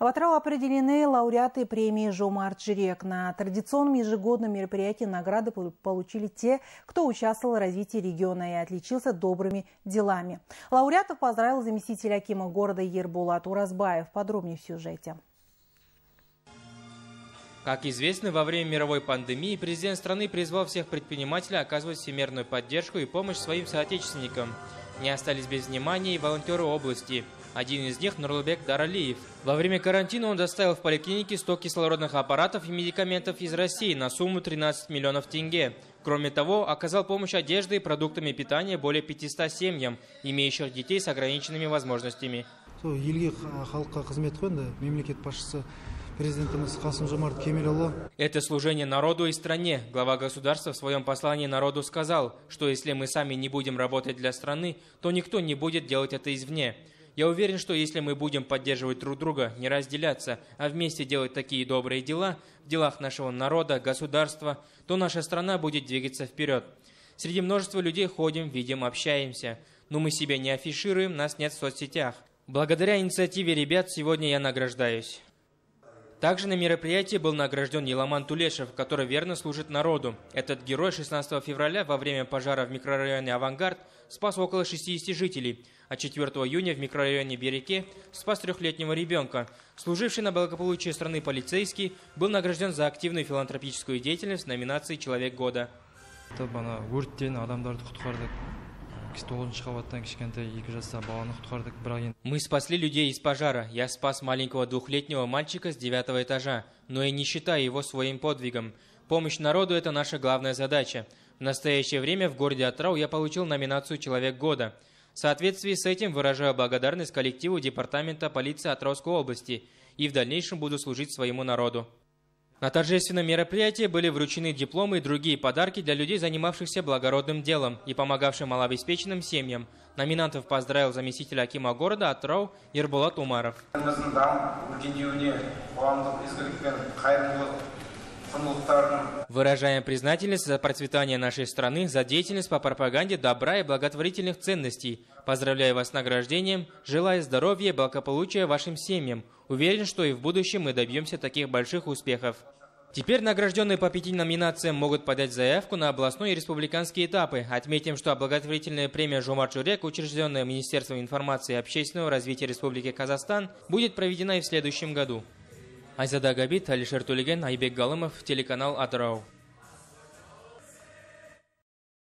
В Атырау определены лауреаты премии «Жомарт Жирек». На традиционном ежегодном мероприятии награды получили те, кто участвовал в развитии региона и отличился добрыми делами. Лауреатов поздравил заместитель Акима города Ербулат Уразбаев. Подробнее в сюжете. Как известно, во время мировой пандемии президент страны призвал всех предпринимателей оказывать всемирную поддержку и помощь своим соотечественникам. Не остались без внимания и волонтеры области – один из них – Нурлбек Даралиев. Во время карантина он доставил в поликлинике 100 кислородных аппаратов и медикаментов из России на сумму 13 миллионов тенге. Кроме того, оказал помощь одеждой и продуктами питания более 500 семьям, имеющих детей с ограниченными возможностями. Кемелұлы. Это служение народу и стране. Глава государства в своем послании народу сказал, что если мы сами не будем работать для страны, то никто не будет делать это извне. Я уверен, что если мы будем поддерживать друг друга, не разделяться, а вместе делать такие добрые дела в делах нашего народа, государства, то наша страна будет двигаться вперед. Среди множества людей ходим, видим, общаемся. Но мы себя не афишируем, нас нет в соцсетях. Благодаря инициативе ребят сегодня я награждаюсь. Также на мероприятии был награжден Еламан Тулешев, который верно служит народу. Этот герой 16 февраля во время пожара в микрорайоне «Авангард» спас около 60 жителей, а 4 июня в микрорайоне Береке спас трехлетнего ребенка. Служивший на благополучие страны полицейский был награжден за активную филантропическую деятельность в номинации «Человек года». Мы спасли людей из пожара. Я спас маленького двухлетнего мальчика с девятого этажа, но и не считаю его своим подвигом. Помощь народу – это наша главная задача. В настоящее время в городе Атрау я получил номинацию «Человек года». В соответствии с этим выражаю благодарность коллективу Департамента полиции Атрауской области и в дальнейшем буду служить своему народу. На торжественном мероприятии были вручены дипломы и другие подарки для людей, занимавшихся благородным делом и помогавшим малообеспеченным семьям. Номинантов поздравил заместитель Акима города Атрау Ербулат Умаров. Выражаем признательность за процветание нашей страны, за деятельность по пропаганде добра и благотворительных ценностей. Поздравляю вас с награждением, желаю здоровья и благополучия вашим семьям. Уверен, что и в будущем мы добьемся таких больших успехов. Теперь награжденные по пяти номинациям могут подать заявку на областной и республиканские этапы. Отметим, что благотворительная премия Жомар Чурек, учрежденная Министерством информации и общественного развития Республики Казахстан, будет проведена и в следующем году. айзада габит әлишер төлеген айбек Галымов, телеканал атырау